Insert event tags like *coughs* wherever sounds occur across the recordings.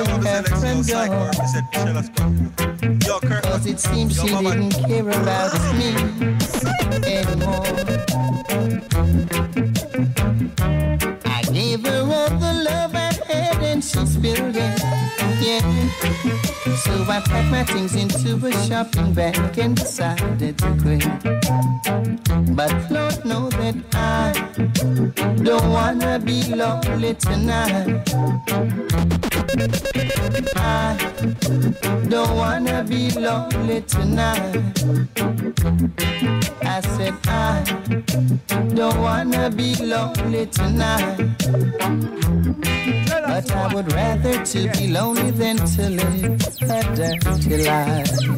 You don't know, to say, I'm gonna her say, like, front so psycho, door. I said, Michelle, let's go. Yo, Kirk, Cause it seems she didn't care about me anymore. So I packed my things into a shopping bag and decided to quit. But Lord know that I don't wanna be lonely tonight. I don't wanna be lonely tonight. I said I don't wanna be lonely tonight. But I would rather to be lonely than to live dirty.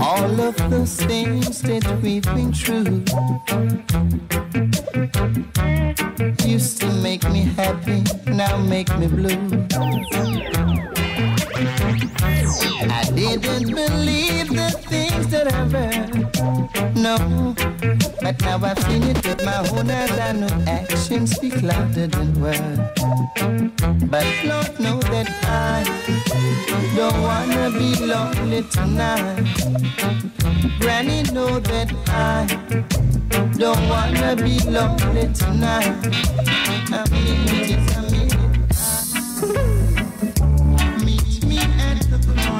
All of those things that we've been through used to make me happy, now make me blue. I didn't believe the things that heard, no. But now I've seen it with my own eyes. I know actions speak louder than words. But Lord know that I don't wanna be lonely tonight. Granny know that I don't wanna be lonely tonight. I mean it, I mean it.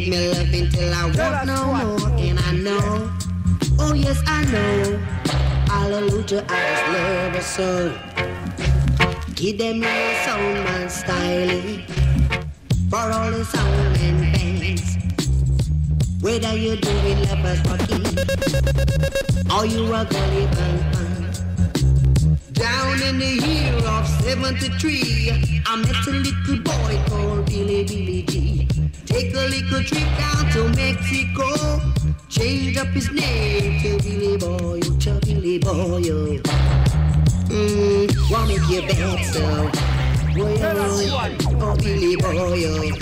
give me love until I want no more. And I know, oh yes I know, hallelujah, I just love her so. Give them your sound man styling for all the sound and bands. Whether you're doing lepers rocking or you are gully bang Down in the year of 73, I met a little boy called Billy Billy G. Take a little trip down to Mexico. Changed up his name to Billy Boy, to Billy Boy. Mmm, wanna make you bad so. Boy, oh, oh, Billy Boy, oh.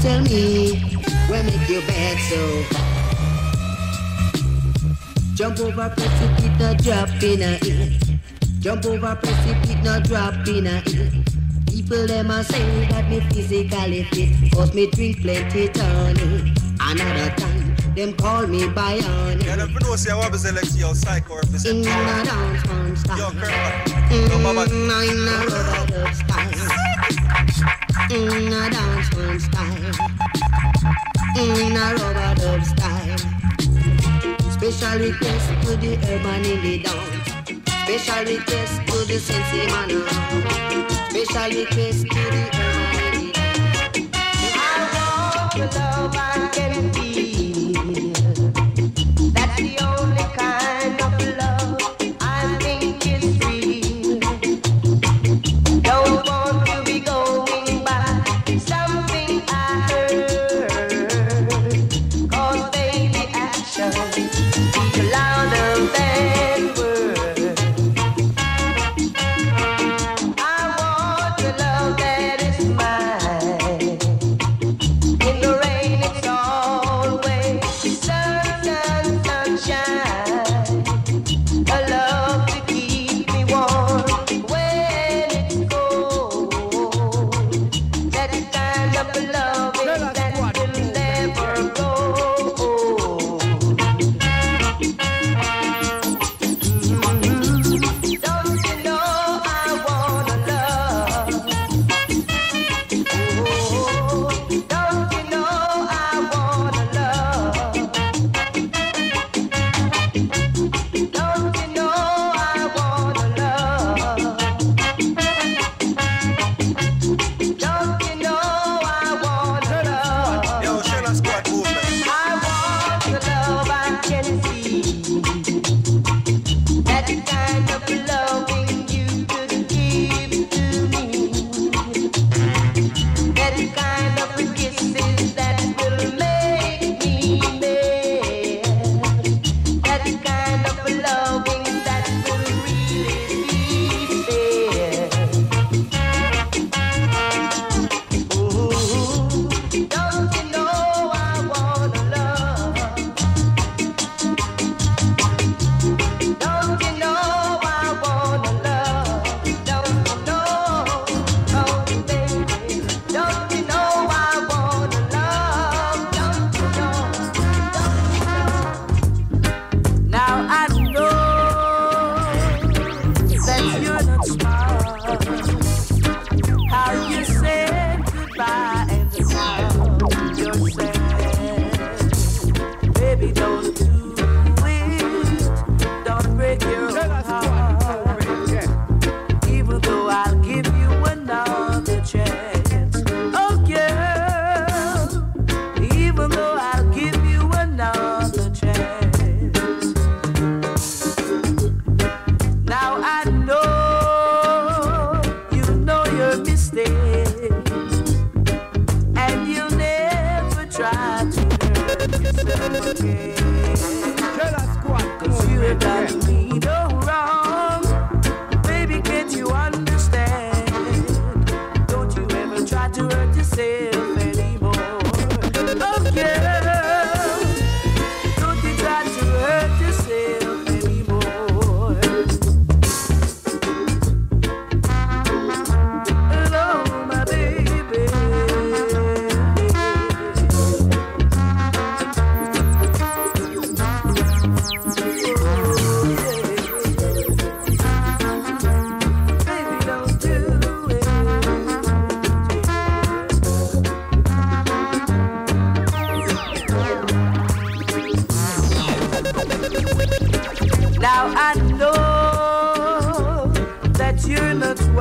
Tell me, what make you bad so? Jump over precipice, no drop in a hill. Jump over precipice, no drop in a hill. People them a say that me physically fit, cause me drink plenty tonic. Another time, them call me bionic. Yeah, them know say I to select your psycho represent. In a dance Yo, style. Kerma. No, mama. In a rubber style. In a dance man style. In a rubber dub style. Special request to the urban in the down. Special request to the sensi man. Special request to the urban. I want the love I can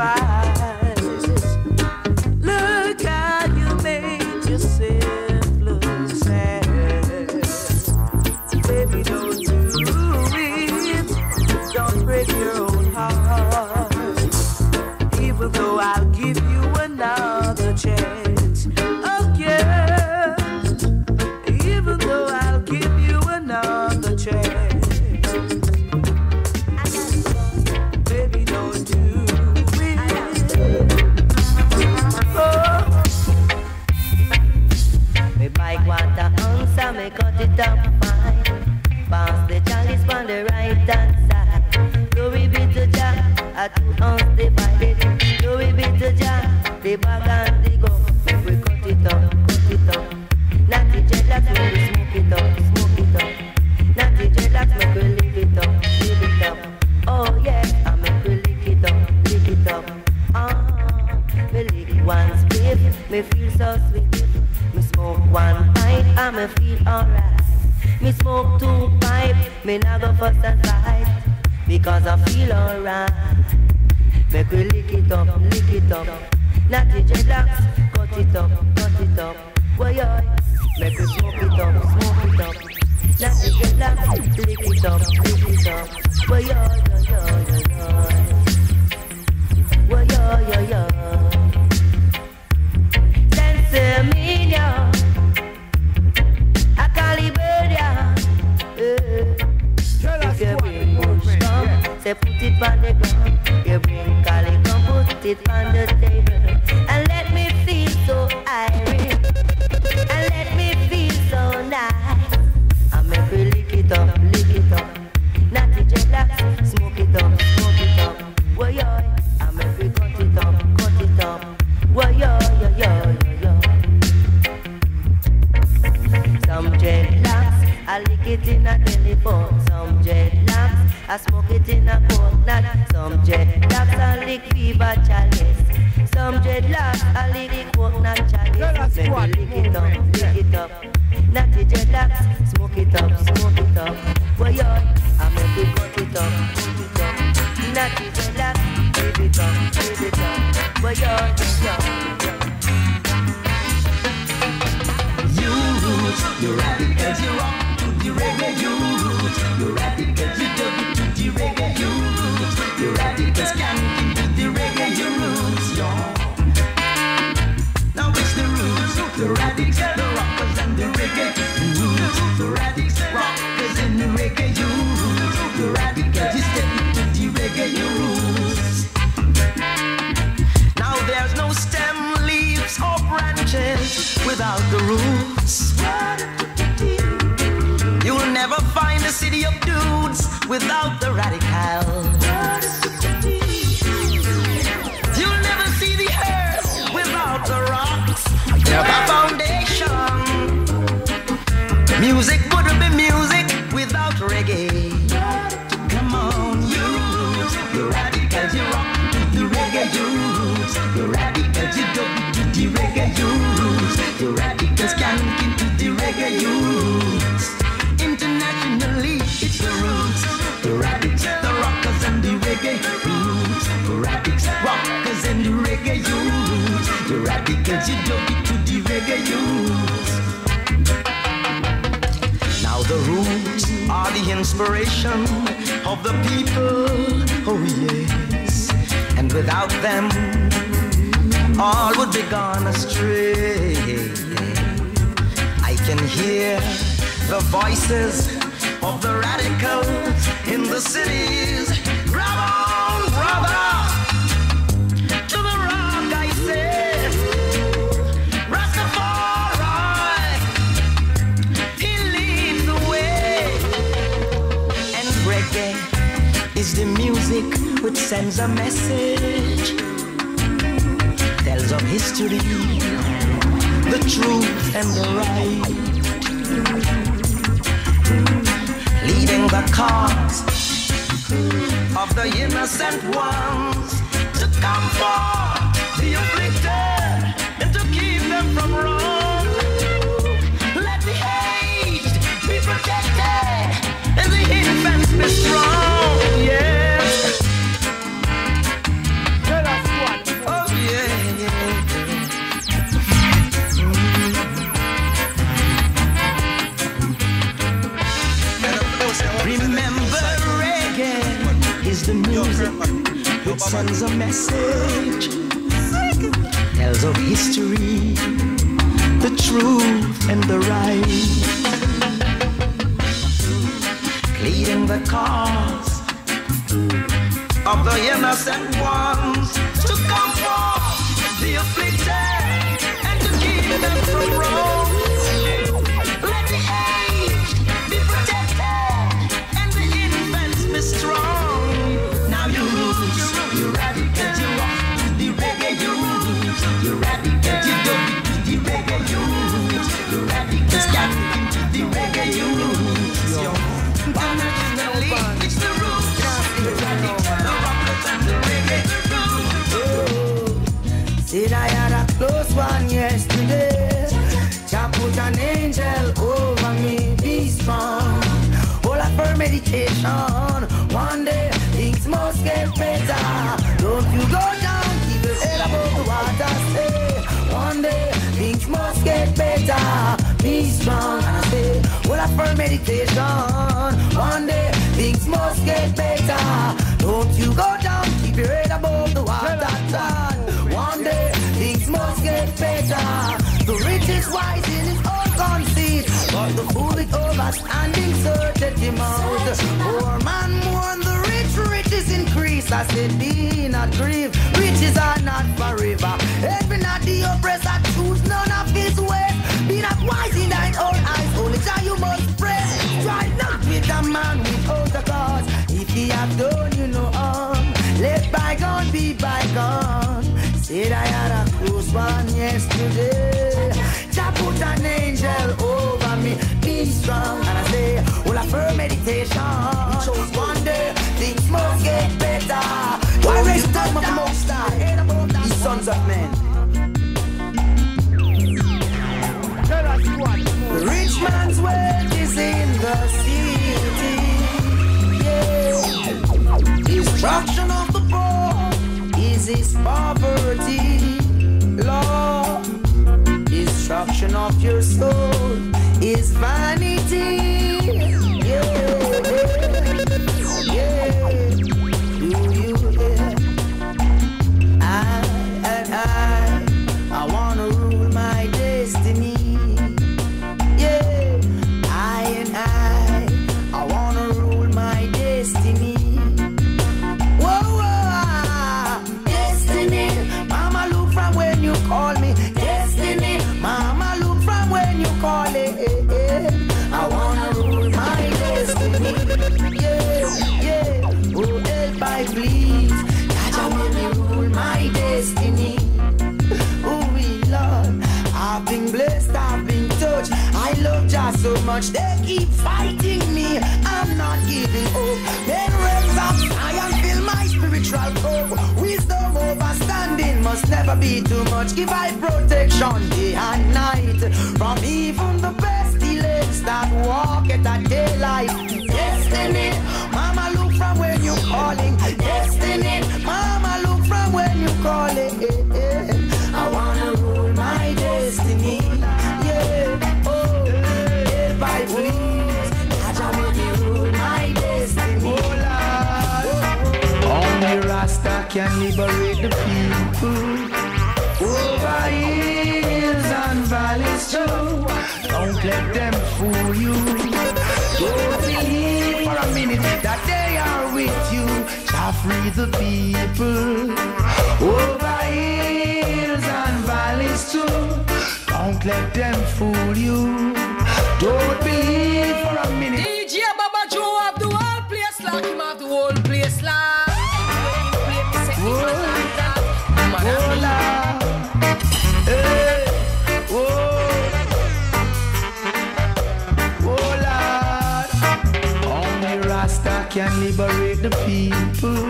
cry. that is that. Give Baby, up, give. But you're just young. You you're right because you're to the reggae. You the rules. You'll never find a city of dudes without the radical. You'll never see the earth without the rocks. Yeah. 'Cause in the reggae youths. You radical, you don't get to the reggae youths. Now the roots are the inspiration of the people, oh yes. And without them, all would be gone astray. I can hear the voices of the radicals in the city is the music which sends a message, tells of history, the truth and the right, leading the cause of the innocent ones to comfort the afflicted. The innocent meditation. One day things must get better. Don't you go down, keep your head above the water. One day things must get better. The rich is wise in his own conceit, but the fool with overstanding searcheth him out. Poor man mourn the rich, riches increase. I said, be not grieved, riches are not forever. Every not the oppressor choose none of his ways. Be not wise in thine own cause. If he have done you no harm, um, let bygone be bygone. Said I had a close one yesterday. Jah put an angel over me. Be strong, and I say, all of her meditation. Be too much. Give I protection day and night from even the pestilence that walk at a daylight. Destiny, Mama, look from when you calling. Destiny, Mama, look from when you calling. I wanna rule my destiny. Yeah, oh, I please, Jah make me rule my destiny. Only Rasta can liberate the people. Let them fool you. Don't believe for a minute that they are with you. Jah free the people. Over hills and valleys too. Don't let them fool you. Don't believe for a minute. Can liberate the people.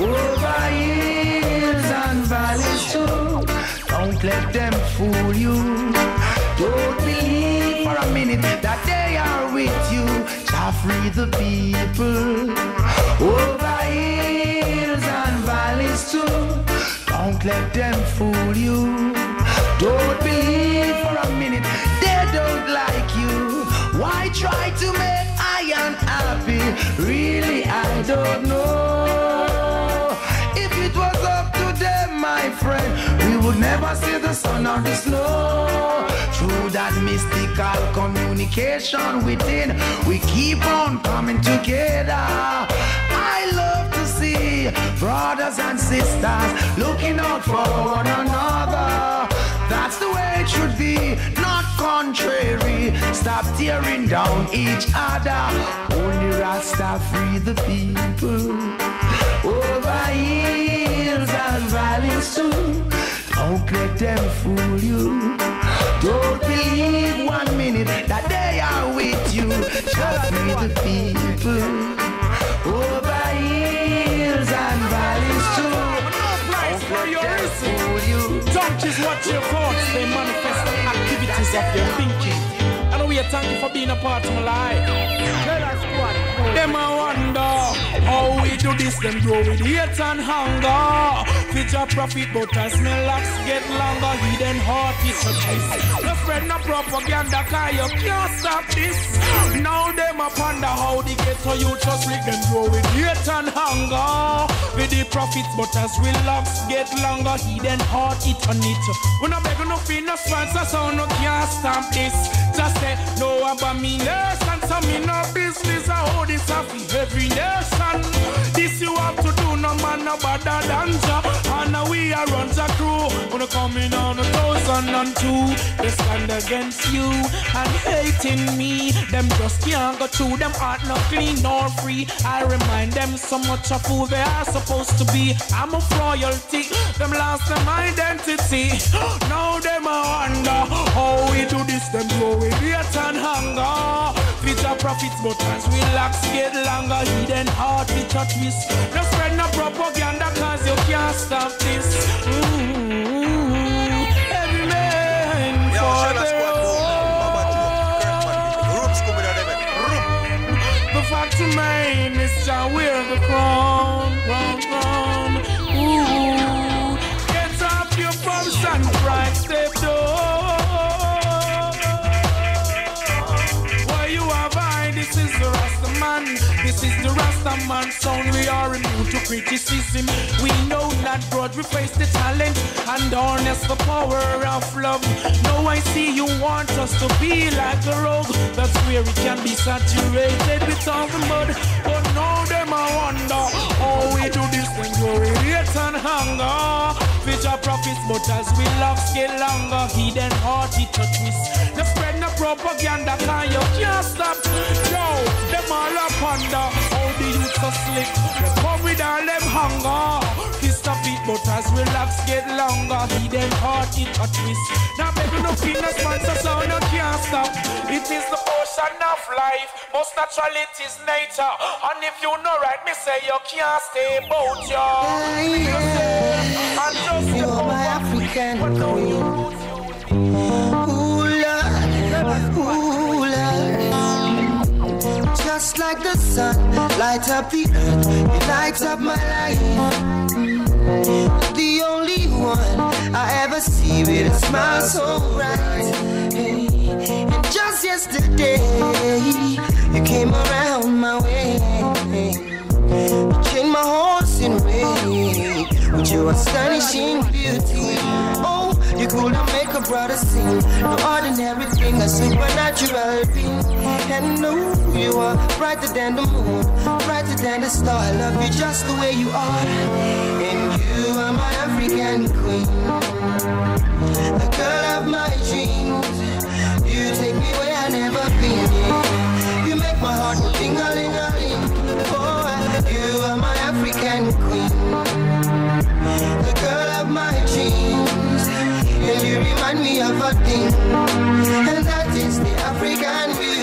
Over hills and valleys too. Don't let them fool you. Don't believe for a minute that they are with you. Jah free the people. Over hills and valleys too. Don't let them fool you. Don't believe for a minute they don't like you. Why try to make Happy, Really, I don't know. If it was up to them, my friend, we would never see the sun or the snow. Through that mystical communication within, we keep on coming together. I love to see brothers and sisters looking out for one another. That's the way it should be contrary. Stop tearing down each other. Only Rasta free the people. Over hills and valleys too. Don't let them fool you. Don't believe one minute that they are with you. Shall free the people. Over hills and valleys too. for your Don't reason. fool you. Don't is what your thoughts, they manifest the activities of your thinking. We thank you for being a part of my life. Them I wonder how we do this, them grow with hate and hunger. Future profit, but as my locks get longer, hidden heart is a choice. No spread no propaganda, cause you can't stop this. Now them I wonder how they get to you, just let them grow with hate and hunger. With the profits, but as we locks get longer, hidden heart it on it. We no beg no fee, no sponsor, so no can't stop this. Just say no abomination, so me no business. I hold this off every nation. This you have to do, no man no better than Jah. And now we are run the come in on a thousand and two, they stand against you and hating me. Them just can't go through. Them heart not clean nor free. I remind them so much of who they are supposed to be. I'm of royalty. Them lost them identity. *gasps* Now them I wonder how we do this. Them grow with hate and hunger. Future profits, but as we locks get longer, hidden heart we a twist. No spread no propaganda, cause you can't stop this. This is the Rasta man sound. We are immune to criticism. We know not broad. We face the talent and harness the power of love. Now I see you want us to be like a rogue. That's where it can be saturated with all the mud. But now them I wonder how we do this when hate and hunger. Profits, but as we love get longer, hidden heart it a twist. No spread no propaganda, can you can't stop. Yo, them all up under how the youth so slick. They come with all them hunger. Kiss the beat, but as we love get longer, hidden heart it a twist. Now baby, no peanuts, sponsor, so no can't stop. It is the ocean of life, most natural it is nature. And if you know right, me say you can't stay bout ya. And just You're my African queen. Ooh, Lord, ooh, Lord. Just like the sun, light up the earth, you light up my life. The only one I ever see with a smile so bright. And just yesterday, you came around my way. You changed my horse in way with your astonishing beauty. Oh, you couldn't make a brother sing. No ordinary thing, a supernatural being. And no, you are brighter than the moon, brighter than the star. I love you just the way you are. And you are my African queen, the girl of my dreams. You take me where I never been. You make my heart ding a ling a ling. Oh, you are my African queen, the girl of my dreams. And you remind me of a thing, and that is the African beauty.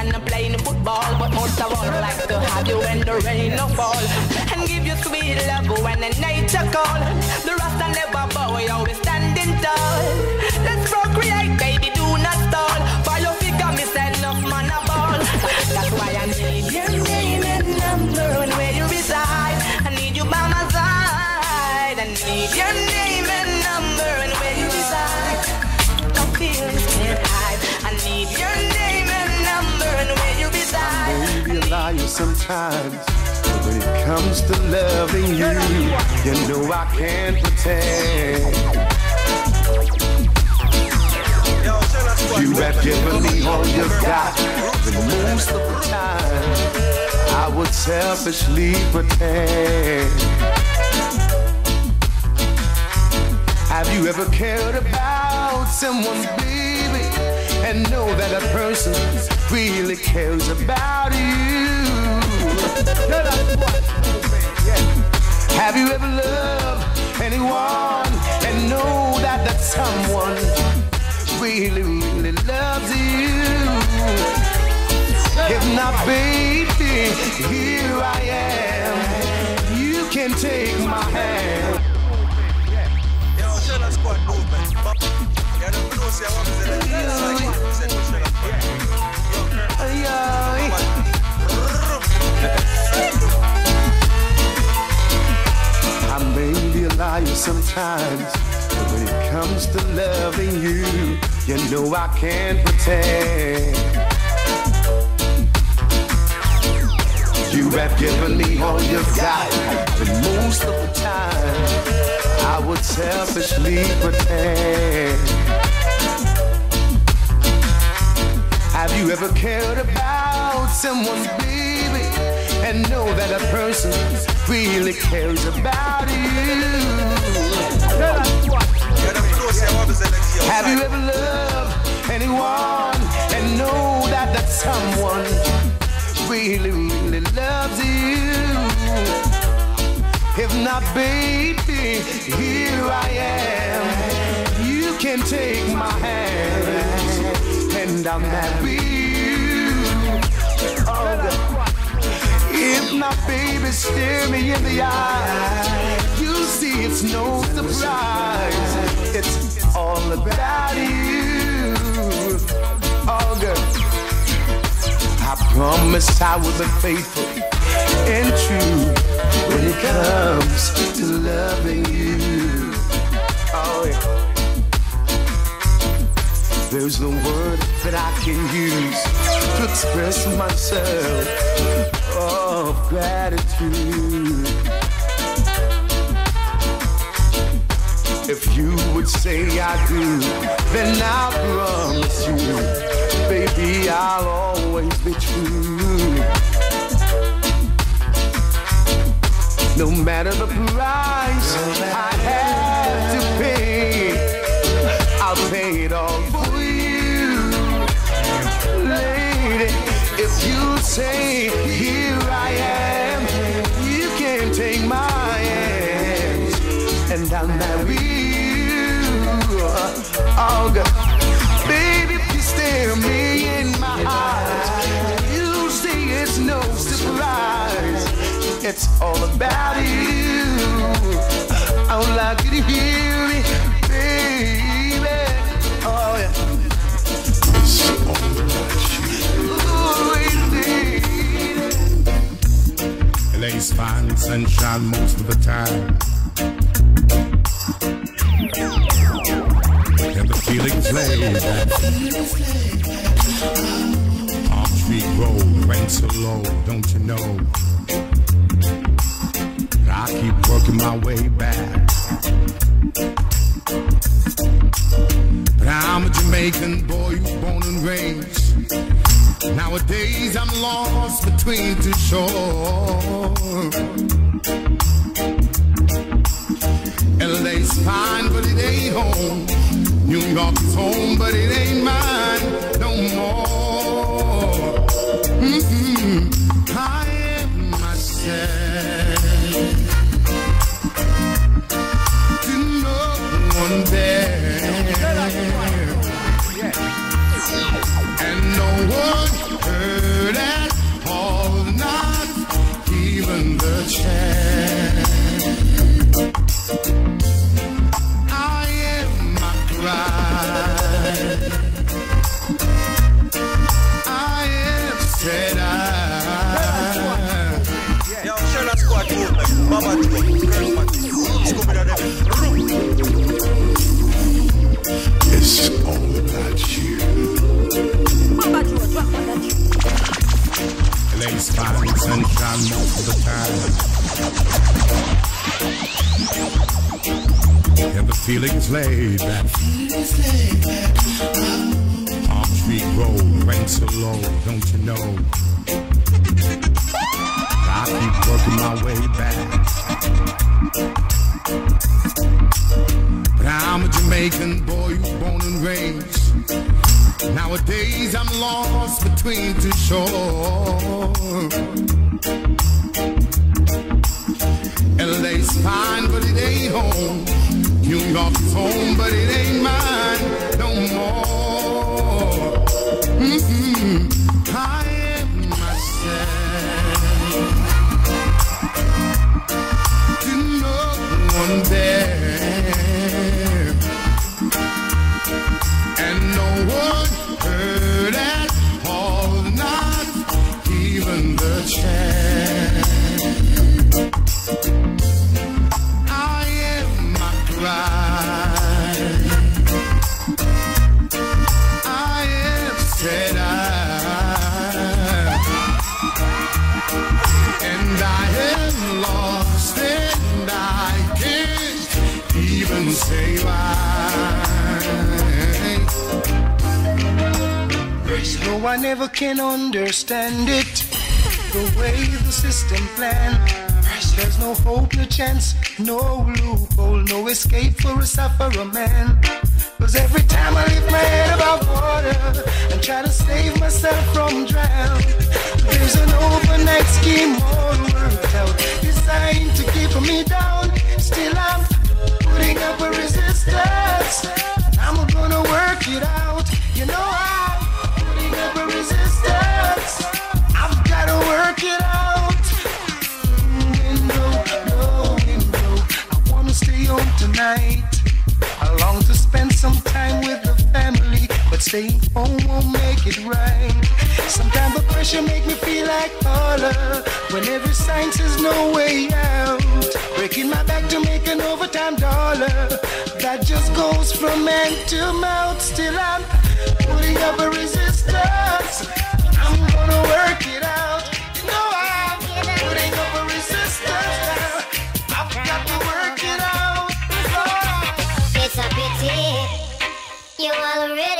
and playing football. But most of all, I like to have you when the rain no fall. And give you sweet love when the nature call. The Rasta never bow, always standing tall. sometimes. But when it comes to loving you, you know I can't pretend. You have given me all you've got, and most of the time I would selfishly pretend. Have you ever cared about someone, baby, and know that a person really cares about you? Have you ever loved anyone and know that that someone really, really loves you? If not, baby, here I am. You can take my hand. Yeah. I may be a liar sometimes, but when it comes to loving you, you know I can't pretend. You have given me all you've got, and most of the time, I would selfishly pretend. Have you ever cared about someone? And know that a person really cares about you? Have you ever loved anyone and know that that someone really, really loves you? If not, baby, here I am. You can take my hand and I'll marry If my baby, stare me in the eye. You see, it's no surprise. It's all about you. Oh, girl. I promise I will be faithful and true when it comes to loving you. Oh, yeah. There's no word that I can use to express myself of gratitude. If you would say I do, then I promise you, baby, I'll always be true. No matter the price I have to pay, I'll pay it all You say here I am, you can take my hands and I'll marry you. Oh, God. baby, you stare me in my eyes, you see it's no surprise. It's all about you. I would like to hear fine sunshine most of the time. And the feeling's laid Palm Tree Road, rain so low, don't you know? I keep working my way back. But I'm a Jamaican boy who's born and raised. Nowadays I'm lost between two shores. LA's fine, but it ain't home. New York's home, but it ain't mine no more. Mm-hmm. I am myself. To no one there. One heard at all, not even the chant. I am my pride. I am said I. Yo, Shella Squad. Mama Joe. Scooby It's all LA's fine and sunshine most of the time. And the feeling's laid back. Palm Tree Road, rain so low, don't you know? I keep working my way back. But I'm a Jamaican boy born and raised. Nowadays I'm lost between two shores. LA's fine, but it ain't home. New York's home, but it ain't mine no more. Mm-hmm. I am myself. To no one there. I never can understand it. The way the system planned. There's no hope, no chance, no loophole, no escape for a sufferer man. Cause every time I lift my head above water and try to save myself from drown, there's an overnight scheme all worked out, designed to keep me down. Still, I'm putting up a resistance. But staying home oh, won't make it right. Sometimes the pressure make me feel like Paula when every sign says no way out. Breaking my back to make an overtime dollar that just goes from hand to mouth. Still, I'm putting up a resistance. I'm gonna work it out. You know I'm putting up a resistance. I've got to work it out. It's a pity you already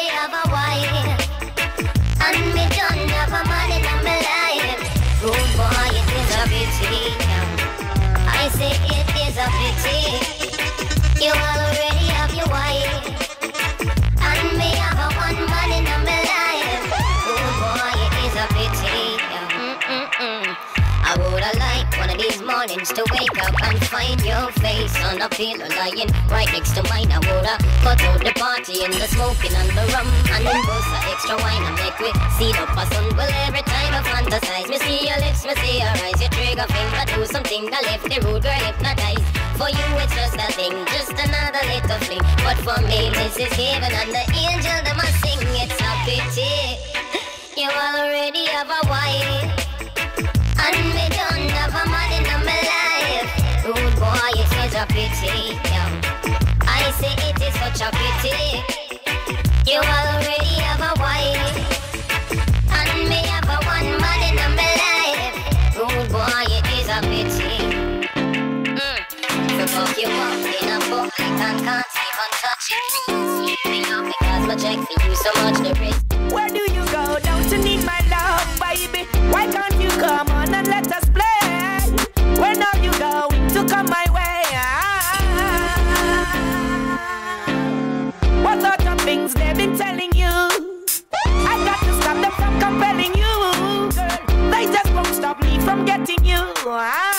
to wake up and find your face on a pillow lying right next to mine. I woulda cut out the party and the smoking and the rum and then bust a extra wine and make we see up a sun. Well, every time I fantasize, me see your lips, me see your eyes, your trigger finger do something that left the rude girl hypnotized. For you, it's just a thing, just another little fling. But for me, this is heaven and the angel that must sing. It's a pity you already have a wife. And me don't a pity. yeah. I say it is such a pity. You already have a wife. And me have a one man in my life. Rude boy, it is a pity. Mm. To fuck you up in a public and can't even touch it. Me up because my check for you so much the risk. Where do you go? Don't you need my love, baby? Why can't you come on and let us from getting you. Ah.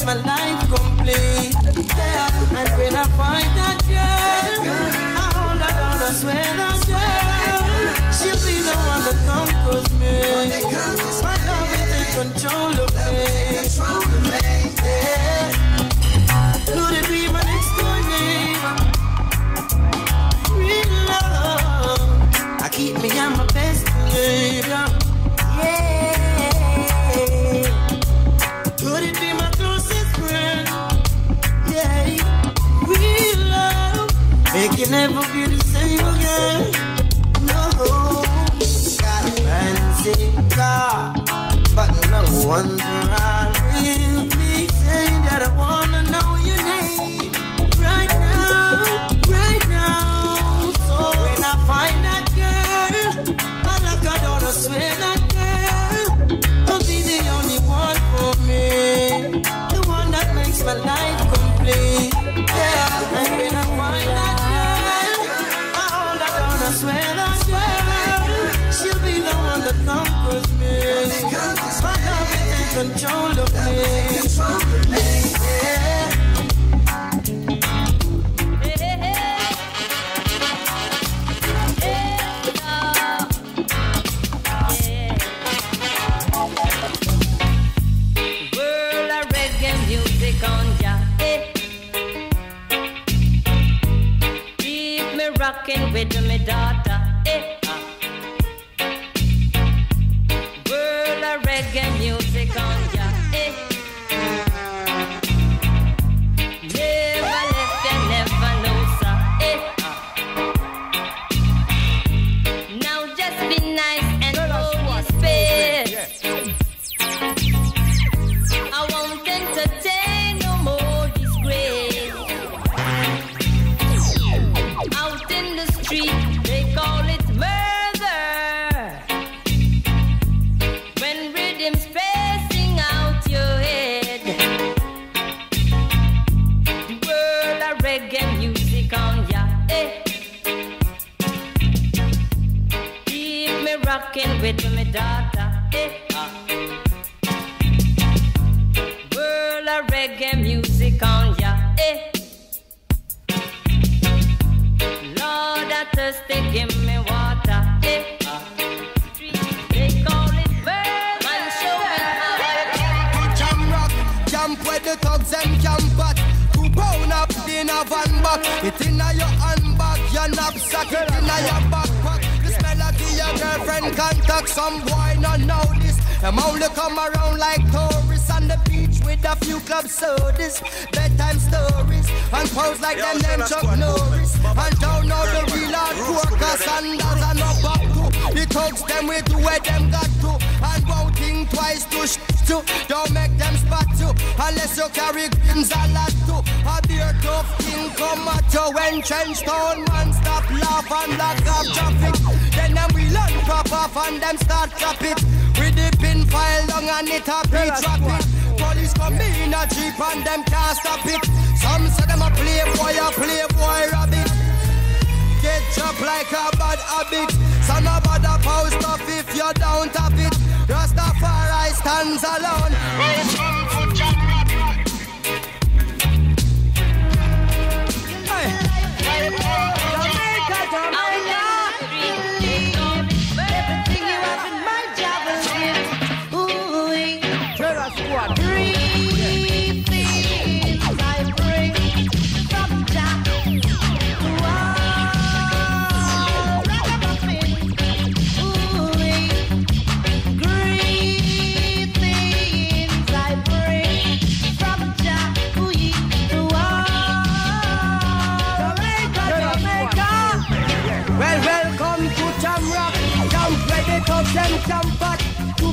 Makes my life complete. Yeah. And when I find that girl, I hold her down, I swear that girl, she'll be the one that conquers me. My love will take control of me. Never be the same again. No. Got a fancy car, but no one's around control of me. Yeah. World of eh. Me rocking with me Rocking with me daughter. Eh. Girlfriend contact. Some boy not know this. Them only come around like tourists on the beach with a few club sodas, bedtime stories, and pose like them Shella Chuck Norris. And don't know the real hardcore, Rules cause sandals and no back to. The thugs them way to where them got to, and won't think twice to sh- to. Don't make them spot you, unless you carry guns a lot to. A beer tough king come at you when trench town man stop laugh and lock up traffic. Then them we learn pop off and them start drop it. With the pin file long and it a beat rapid. Police come in a jeep and them can't stop it. Some say them a playboy, a playboy rabbit. Get chopped like a bad habit. Son of a post off if you don't have it. Rastafari stands alone. Everything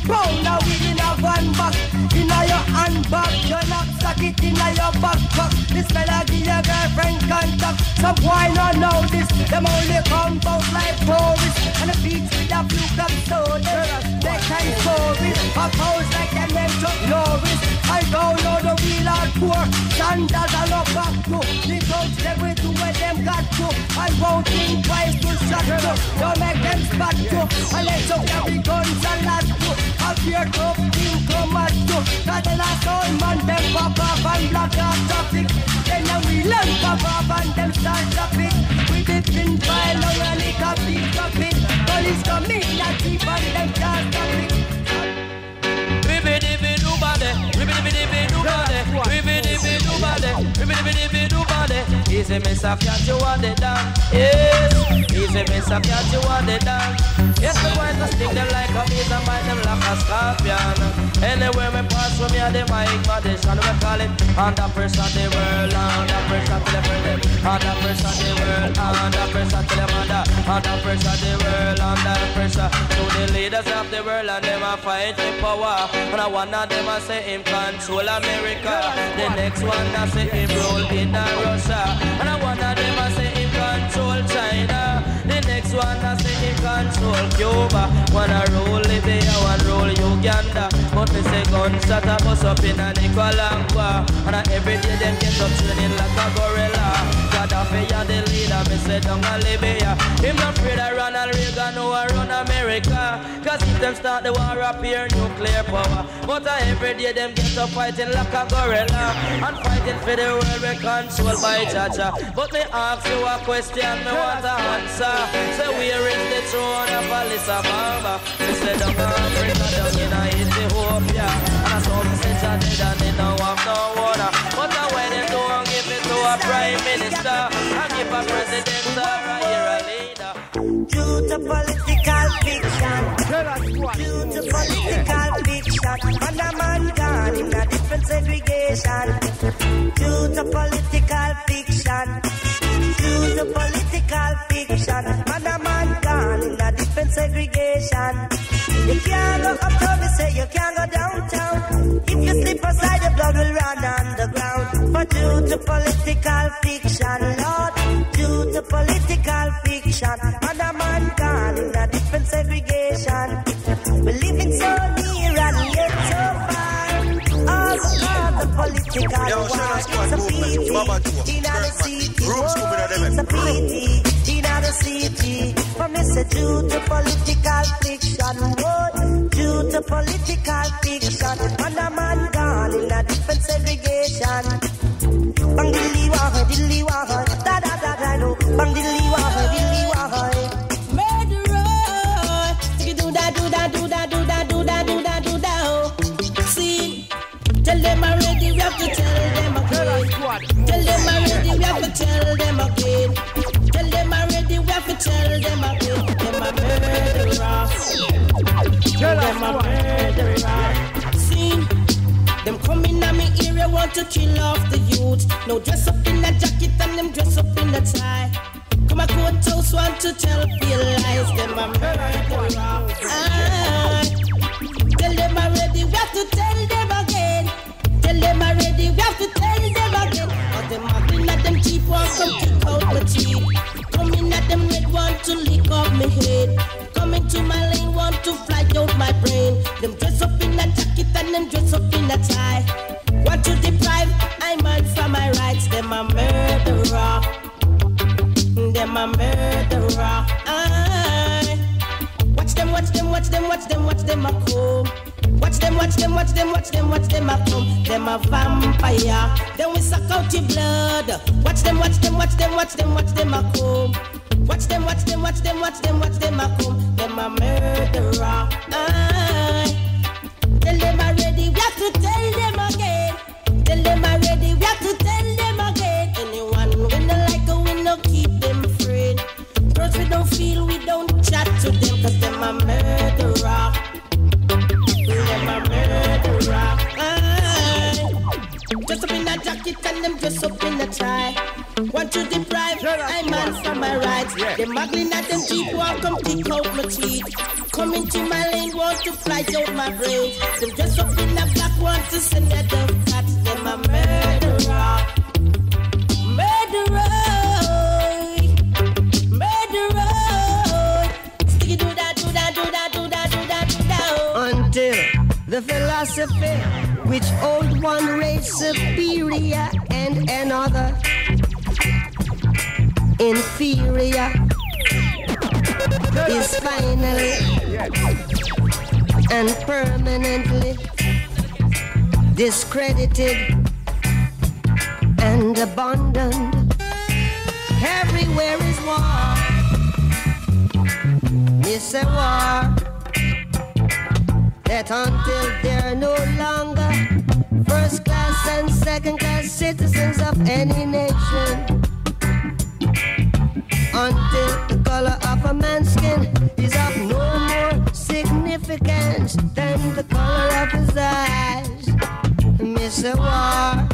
pound a weed in a van back. Inna your handbag, your knapsack it inna your backpack. This melody your girlfriend contact. Some boy not know this. Them only come out like tourists. And the beach with a few club sodas. They can stories. A pose like them them Chuck Norris. I know the real hardcore. Sandals and no back to. You and won't twice to shot you. Don't make them spot you unless you carry guns and lot you. Have your tough thing come at you. Cause the last old man them pop off and block off traffic. Then now we learn pop off and them start traffic. We different file on a little big traffic. Police come in and keep on them start traffic. Ribby dibby do body, Easy miss a you want it down, yes. Easy miss a cat you want it down. Yes, the boys a stick them like a bees and bite them like a scorpion. Anywhere we pass from here, the mic magician we call it under pressure the world, under pressure till them them, under pressure the world, under pressure till them under, under pressure the world, under pressure. To the leaders of the world and them a fight for power. And I one of them a say him control America. The next one a say him rule in Russia. And I one of them a say China. The next one a say him control Cuba. One a rule Libya, one rule Uganda. But me say gunshot a bust up in a Nicaragua. And every day them get up training like a gorilla. Gaddafi a the leader, me say down a Libya. Him not afraid of Ronald Reagan a run America. Cause if them start the war up here, nuclear power. But uh, every day them get up fighting like a gorilla. And fighting for the world we controlled by Chacha. But me ask you a question, me want to answer. Say where is the throne of Alyssa Mama? Me say down Africa, down in Ethiopia. And some say Jah dead and they don't have no water. But uh, when they don't give it to a prime minister, To political fiction, due to political fiction, man a man gone in a different segregation. Due to political fiction, due to political fiction, man a man gone in a different segregation. You can't go uptown, they say you can't go downtown. If you slip aside, the blood will run underground. But due to political fiction, Lord, due to political fiction, a gone in a different segregation. We're living so near and yet so far. All because the political war. It's a pity in the city. Roots coming out of It's a pity in the city. Me, say due to political fiction. Oh, due to political fiction. Man a man gone in a different segregation. Bang dilly wah, dilly wah, da da da da no. Bang dilly Them a murderer. See. Them coming at me area want to kill off the youth. No dress up in a jacket and them dress up in a tie. Come a courthouse want to tell real lies. Them a murderer. Aye. Ah. Tell them already, we have to tell them again. Tell them already, we have to tell them again. Cause them acting at them cheap want come kick out my teeth. Coming at them red want to lick off my head. Coming to my lane want to fly out my brain. Them dress up in a jacket and them dress up in a tie. Want to deprive I man from my rights. Them a murderer. Them a murderer. Aye. Watch them, watch them, watch them, watch them, watch them a come. Watch them, watch them, watch them, watch them, watch them a come. Them a vampire. Then we suck out your blood. Watch them, watch them, watch them, watch them, watch them a come. Watch them, watch them, watch them, watch them, watch them a come. Them a murderer. Aye. Tell them already, we have to tell them again. Tell them already, we have to tell them again. Anyone we no like, we no keep them friend. Girls we don't feel, we don't chat to them, cause them a murderer. Up in a jacket and them dress up in a tie. Want to deprive I man from my rights. They muggling at them cheap walk come pick out my teeth. Come into my lane, want to fly out my brain. Them dress up in a black, want to send a dove cat. Them a. Murderer. The philosophy which old one race superior and another inferior is finally and permanently discredited and abandoned. Everywhere is war. It's a war that until they're no longer first class and second class citizens of any nation until the color of a man's skin is of no more significance than the color of his eyes. Miss a war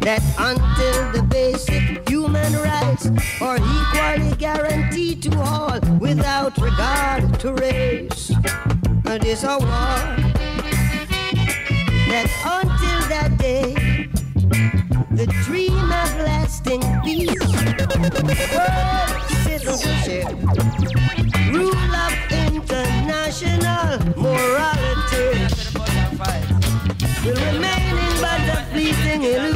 that until the basic human rights are equally guaranteed to all without regard to race. It is a war. That until that day the dream of lasting peace, world citizenship, rule of international morality. Will remain in but a fleeting illusion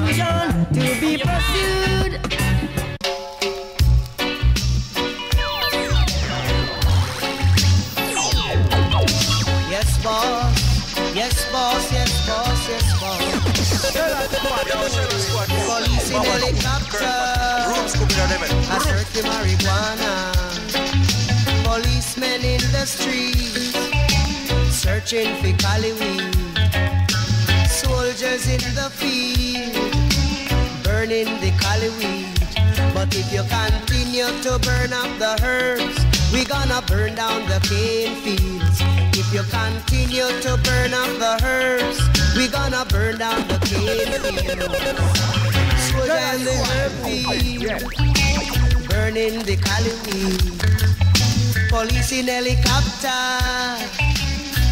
I search the marijuana. Policemen in the street. Searching for Cali weed. Soldiers in the field. Burning the Cali weed. But if you continue to burn up the herbs, we gonna burn down the cane fields. If you continue to burn up the herbs, we gonna burn down the cane fields. Soldier in the herb field, burning the weed. Police in helicopter,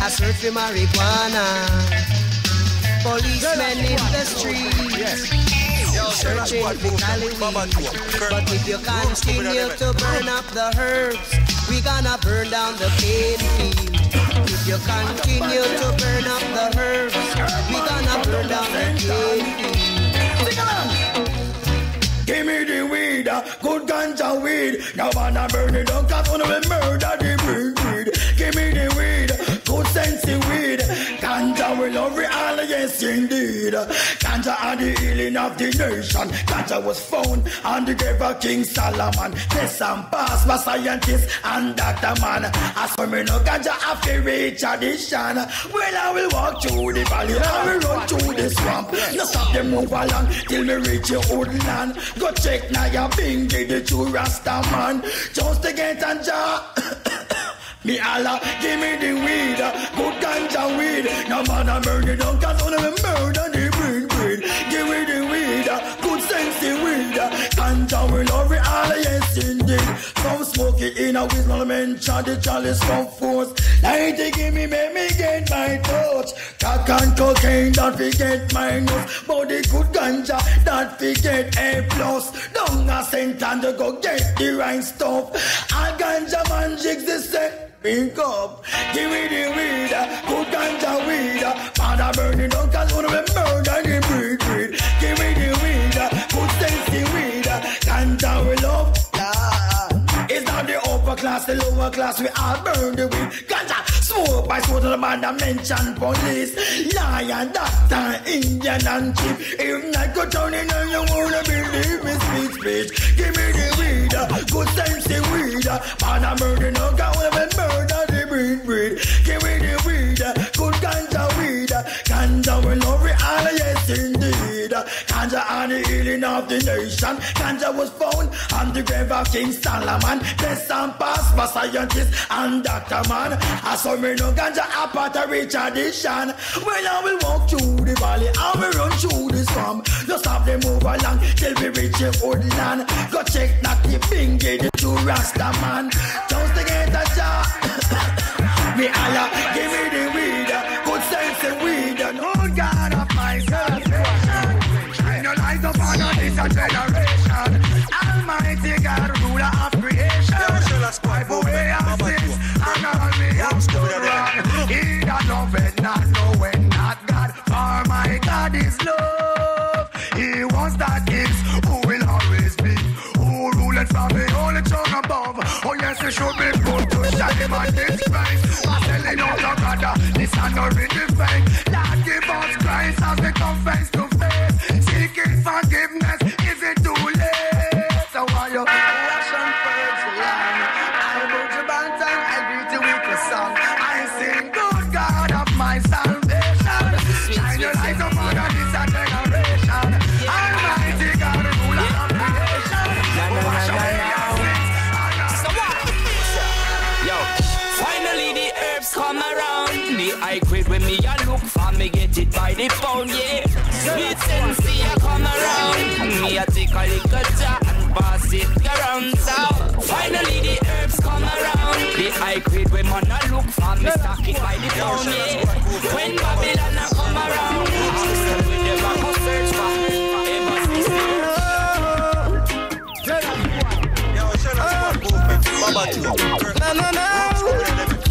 I search for marijuana. Policemen in the street searching for Cali. But if you continue to burn up the herbs, we gonna burn down the cane field. If you continue to burn up the herbs, we gonna burn down the cane field. Give me the weed, ganja weed. Now wanna burn it down, cause wanna be murder the weed, weed. Give me the weed, good sensi weed. Ganja will love it all, yes indeed. Ganja are the healing of the nation. Ganja was found on the grave of King Solomon. Test and pass by scientists and doctor man. As for me no ganja have to reach addition. Well I will walk through the valley, I will run through the swamp. No stop them move along till me reach your old land. Go check now your bingy the true Rasta man. Just to get a jar. *coughs* Me Allah, give me the weed, good ganja weed. No man a burn don't cause only murder we love it all, yes indeed. Some smoke it in a whistle, mention the chalice from force. Light give me, make me get my touch. Crack and cocaine, don't forget my nose. But the good ganja, don't forget A plus. Don't a cent you go get the right stuff. All ganja man jigs the same. Pick up, give me the weed, good ganja weed. Father burn it down, cause wanna be murder the breed, class, the lower class, we all burn the weed. Ganja, smoke by smoke to the man that mention police. Lion, doctor, Indian and chief. If not go down in and you wanna believe me, speech, speech. Give me the weed, good sensi weed. uh, Man, I murder no guy, wanna be murder the breed, breed. Ganja and the healing of the nation. Ganja was found on the grave of King Solomon. Test and pass by scientists and doctor man. I saw me no ganja a part of rich tradition. Well, I will walk through the valley, I will run through the swamp. Just have them move along till we reach your old land. Go check that the bingy, the true Rasta man. Just to get a job. *coughs* me Allah, uh, give me the our generation. Almighty God, ruler of creation. Wipe away our sins and all we have to run. He that loveth not knowing not God, for my God is love. He wants that gives who will always be, who ruleth from the holy throne above. Oh yes, it should be put to shame and on this face. telling tell you, no, God, this honor in the faith. Take a little jar and pass it around. So finally the herbs come around. The I quit when man a look for me stock it by the pound, yeah. When Babylon a come around, we never go search for. No, no, no.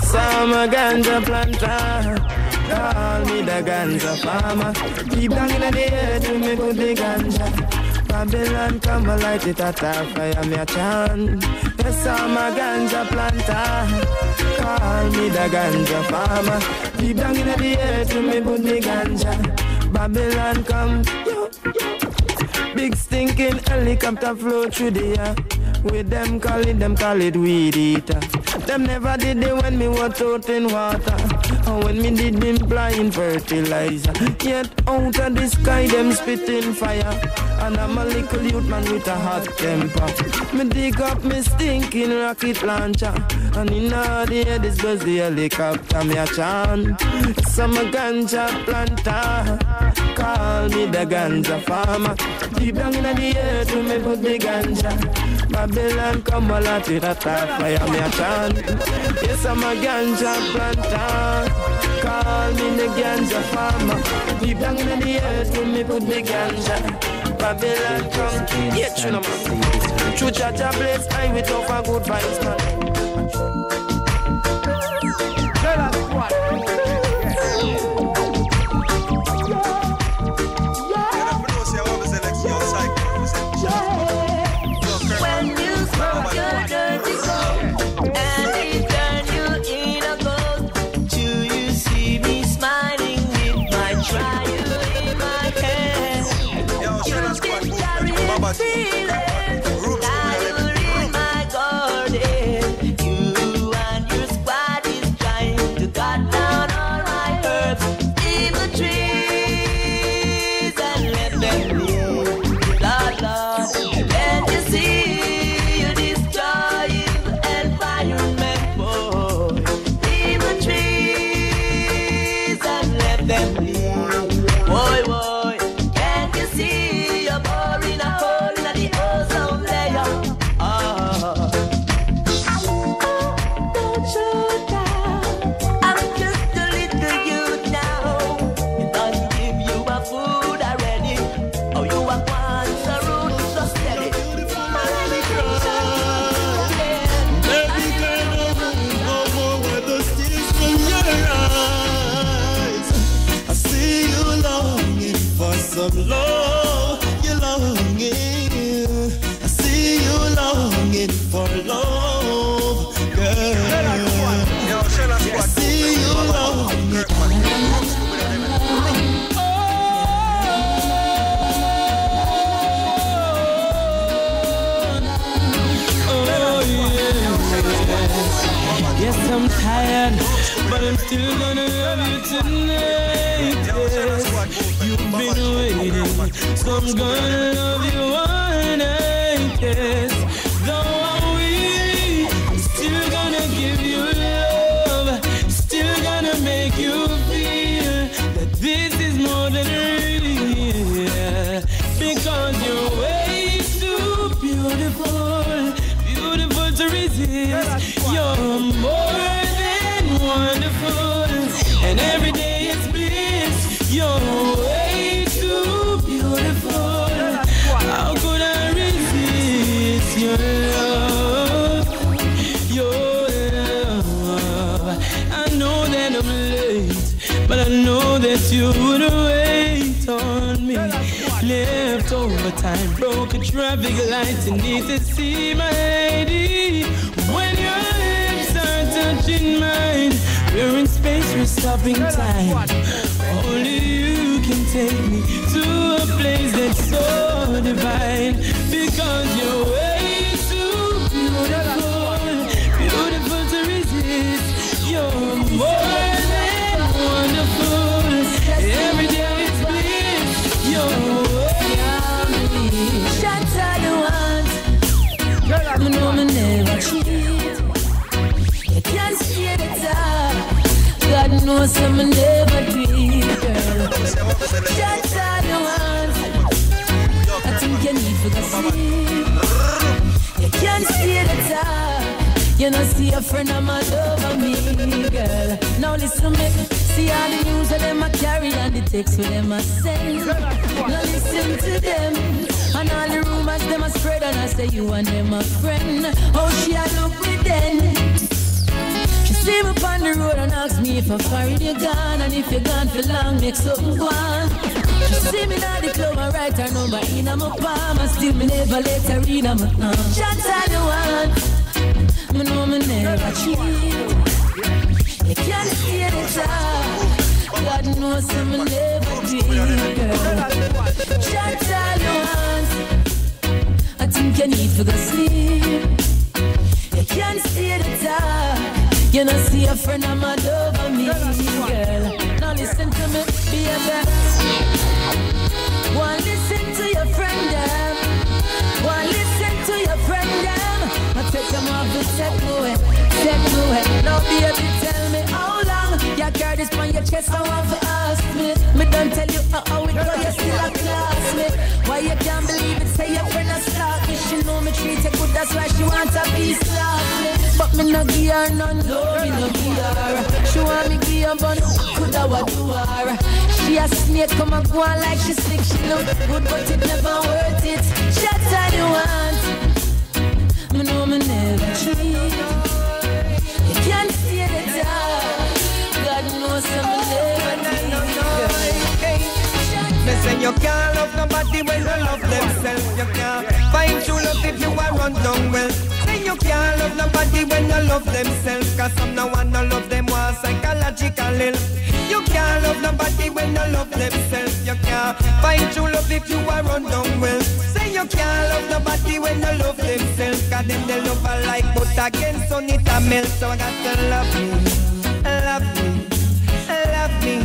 Some ganja planter. Call me the ganja farmer. Deep down in the earth, we me put the ganja. Babylon come and light it at our fire, me a chant. Yes, I'm a ganja planter. Call me the ganja farmer. Deep down in the earth, me put the ganja. Babylon come. Big stinking helicopter flow through the air. With them calling them call it weed eater. Them never did it when me was out in water. Or when me did them blind fertilizer. Yet out of the sky them spitting fire. And I'm a little youth man with a hot temper. Me dig up me stinking rocket launcher. And in all the air this was the helicopter me a chant. Some ganja planter. Call me the ganja farmer. Deep down in the earth to me put the ganja. Babylon come a lot with a top fire me a chant. Yes, I'm a ganja planter. Call me the ganja farmer. Deep down in the earth to me put the ganja. Babylon come, yeah, you know man. True Jah Jah bless I with offer good vibes man. So that you would wait on me. Left over time, broken traffic lights, and need to see my lady. When you're in mind. We're in space, we're stopping time. Only you can take me to a place that's so divine. Because you're knows I'm never it, girl. The ones. I think you need to go sleep. You can't stay the top. You know, see a friend of mine over me, girl. Now listen to me. See all the news that them a carry and the text with them a send. Now listen to them. And all the rumors them a spread and I say you and them a friend. Oh, she a look me then. See me on the road and ask me if I fired you gone and if you gone for long, make something go on. She see me now the club and write her number in my palm and still me never let her read my arm. Shots are the one. Me know me never cheat. You can't stay the top. God knows I'm never did, girl. Shots all you want. I think you need to go sleep. You can't stay the top. You know, see a friend of mine over me, girl. Now listen to me, baby. One listen to your friend, them. One listen to your friend, them. I take them off the set away, set away. Now, baby, tell me this on your chest. I want to ask me. Me don't tell you how how it go. You still a class me. Why you can't believe it? Say your friend a stalk me. She know me treat you good. That's why she want a piece of me. But me no give her none. No, me no give her. She want me give her, but coulda what do her. She a snake, come and go on like she slick. She look good, but it never worth it. Shut all you want. Me know me never cheat. You can't stay the top. God knows I'm never Me say you can't love nobody when you love themselves. You can't find true love if you are run down well. Say you can't love nobody when you love themselves. Cause some no one no love them want psychological ill. You can't love nobody when you love themselves. You can't find true love if you are run down well. Say you can't love nobody when you love themselves. Cause them they love a like but against sun it a melt. So I got to love me, love me, love me.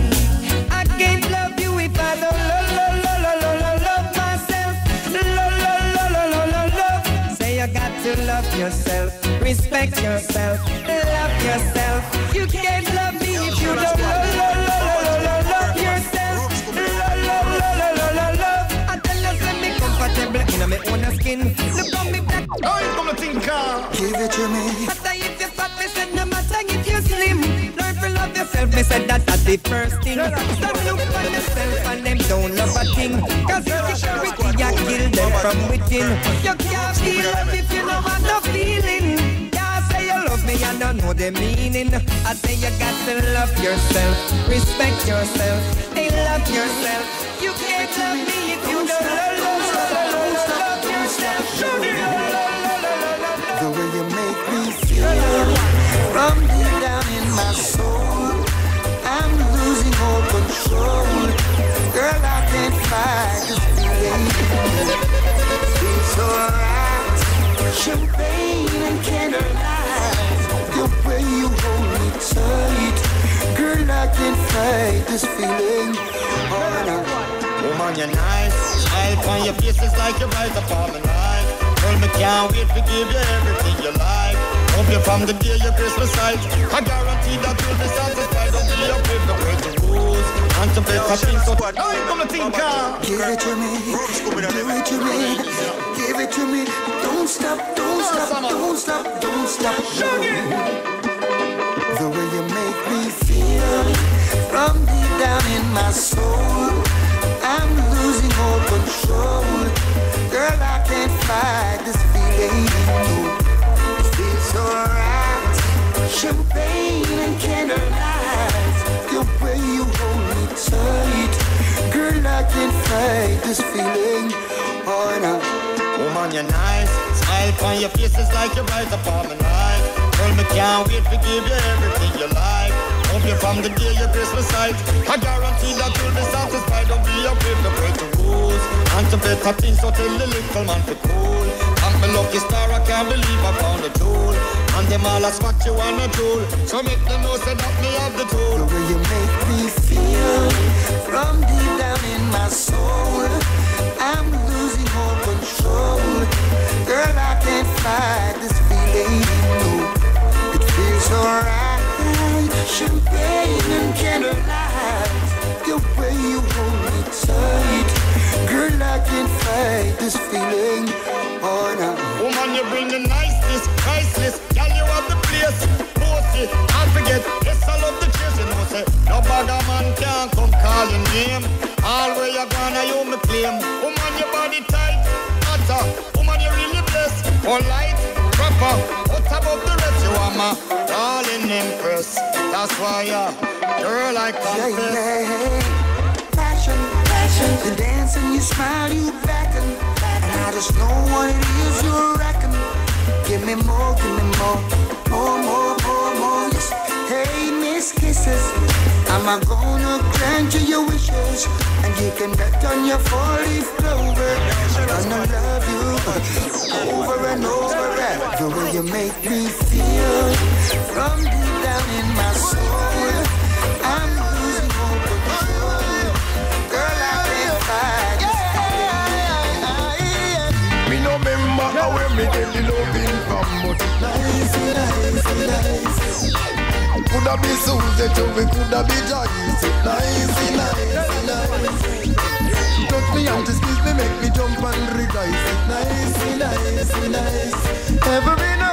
I can't love you if I don't love, love, love, love, love, love myself. Love, love, love, love, love, love, love. Say you got to love yourself, respect yourself, love yourself. You can't love me if you don't love, love, love, love, love, love yourself. Love, love, love, love, love, love, love. I tell you, say me comfortable in my own skin. Look on me black. Oh, you come to think, Give it to me. Matter if you fat, me said no matter if you slim. Learn to love yourself, me said that that's the first thing. Stop look for yourself and them don't love a thing. Cause insecurity ya kill them from within. You can't feel love if you don't have no feeling. Can't say you love me I don't know the meaning. I say you got to love yourself, respect yourself, hey love yourself. You can't love me if you don't love, love, love, love, love yourself. The way you make me feel from deep down in my soul. I'm losing all control. Girl, I can't fight this feeling. Feels so right. Champagne and candlelight. The way you hold me tight. Girl, I can't fight this feeling. Oh, no. Woman, you're nice. Smile on your face like you rise up on my life. Girl, me can't wait to give you everything you like. Hope you from the day your Christmas sight. I guarantee that you'll be satisfied. Don't be afraid to break the rules. And to play for things so what I come to think. Give it to me, give it to me, give it to me. Don't stop, don't oh, stop, don't stop, don't stop. The way you make me feel from deep down in my soul, I'm losing all control. Girl, I can't fight this feeling. Champagne and candlelight, the way you hold me tight. Girl, I can't fight this feeling. Oh no. Woman, you're nice. Smile on your face is like you rise up on my life. Well, me can't wait to give you everything you like. Hope you from the day your Christmas sight. I guarantee that you'll be satisfied. Don't be afraid to break the rules. And to better things, so tell the little man to cool. I'm my lucky star, I can't believe I found a tool. And them all a spot you on a tool. So make them know say that me have the tool. The way you make me feel from deep down in my soul. I'm losing all control. Girl, I can't fight this feeling. No, it feels so right. Champagne and candlelight. The way you hold me tight. Girl, I can't fight this feeling. Oh, no. Woman, you bring the niceness, priceless. Girl, you have the place. Bossy, I forget. Yes, I love the chase. You know, say, no bagger man can't come call your name. All where you're gonna, you me claim. Woman, your body tight, hotter. Woman, you really blessed. Polite, proper. What above the rest? You are my darling empress. That's why, uh, girl, I confess. Yeah, yeah. Passion, passion. The dance and you smile, you beckon. And I just know what it is you reckon. Give me more, give me more. More, more, more, more. Yes. Hey, Miss Kisses. I'm I gonna grant you your wishes? And you can bet on your four-leaf clover. I'm gonna love you over and over. And the way you make me feel from deep down in my soul. How where me get the loving from, but nice, nice, nice. Coulda be Susie coulda be Joyce. Nice, nice, nice. Touch me and just squeeze me, make me jump and rejoice. Nice, nice, nice. Every night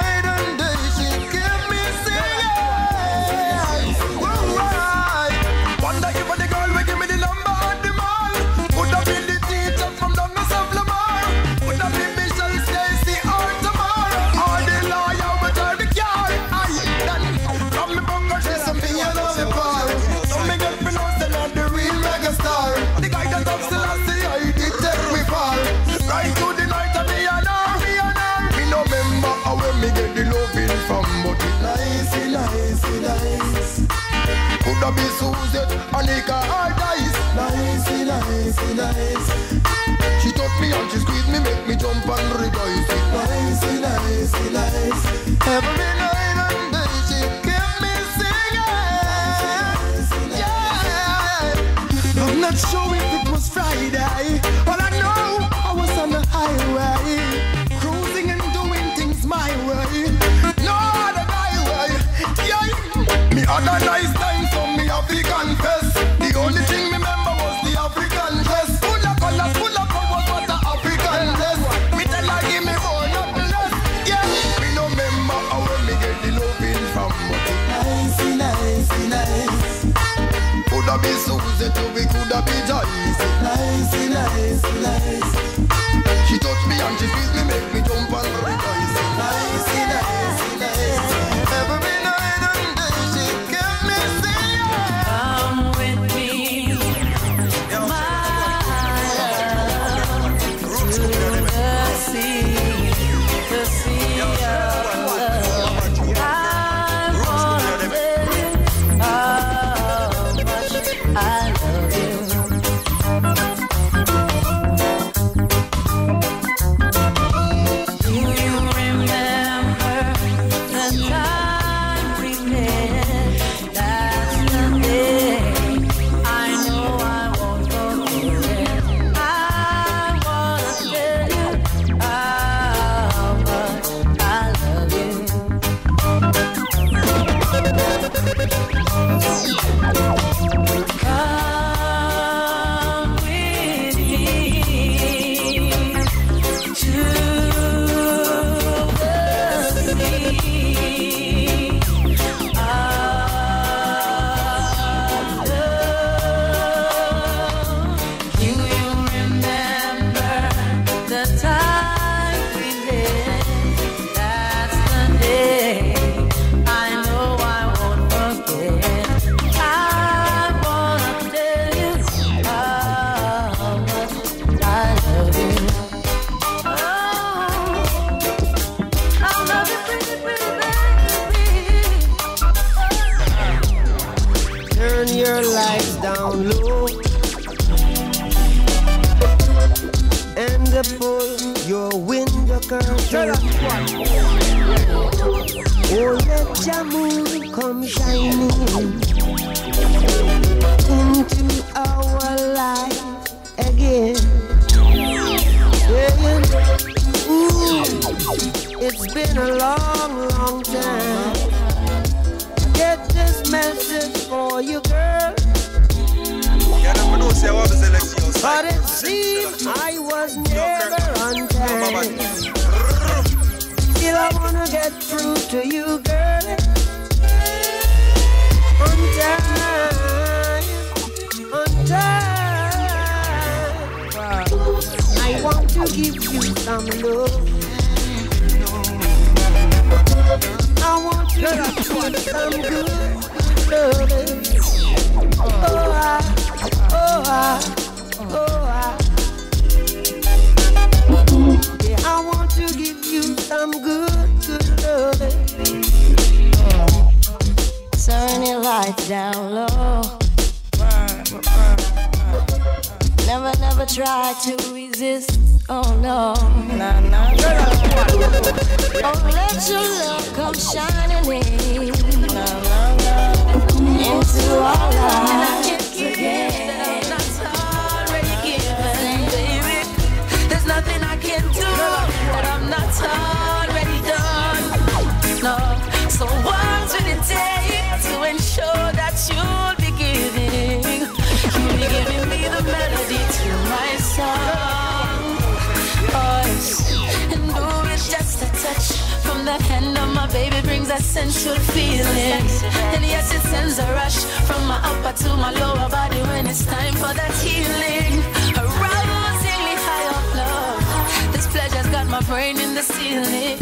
The hand of my baby brings that sensual feeling. And yes, it sends a rush from my upper to my lower body when it's time for that healing. Arousing me high up love. This pleasure's got my brain in the ceiling.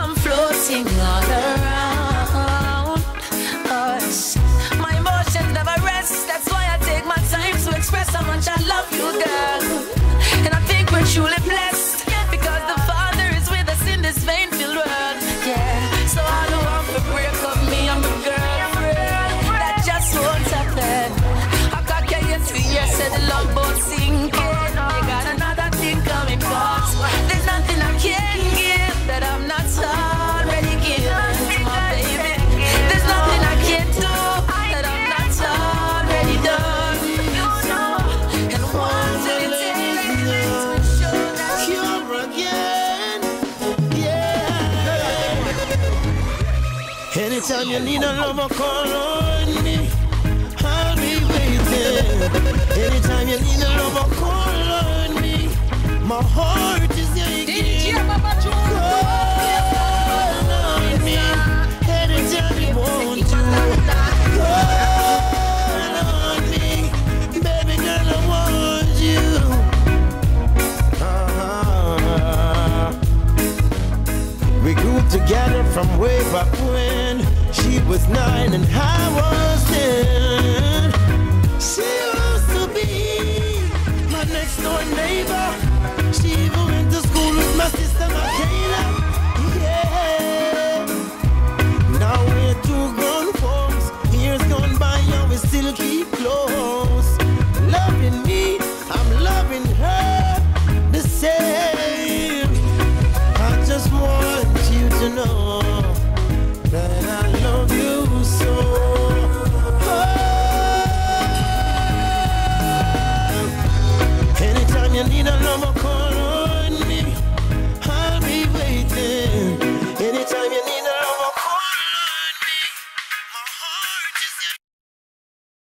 I'm floating all around us. My emotions never rest. That's why I take my time to express how much I love you, girl. you need a lover, call on me. I'll be waiting. Anytime you need a lover, call on me. My heart is your DJ Mama Call on me. Anytime you want to. Call on me. Baby girl, I want you. Uh-huh. We grew together from way back when was nine and I was ten.